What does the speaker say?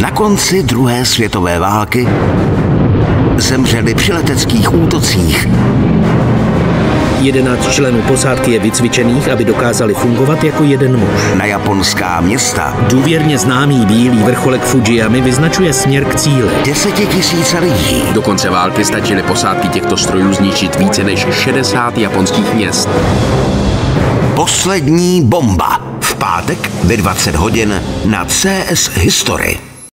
Na konci druhé světové války zemřeli při leteckých útocích 11 členů posádky je vycvičených, aby dokázali fungovat jako jeden muž. na japonská města. Důvěrně známý bílý vrcholek Fujiyami vyznačuje směr k cíli. Desetitisíce lidí. Do konce války stačily posádky těchto strojů zničit více než 60 japonských měst. Poslední bomba. V pátek ve 20 hodin na CS History.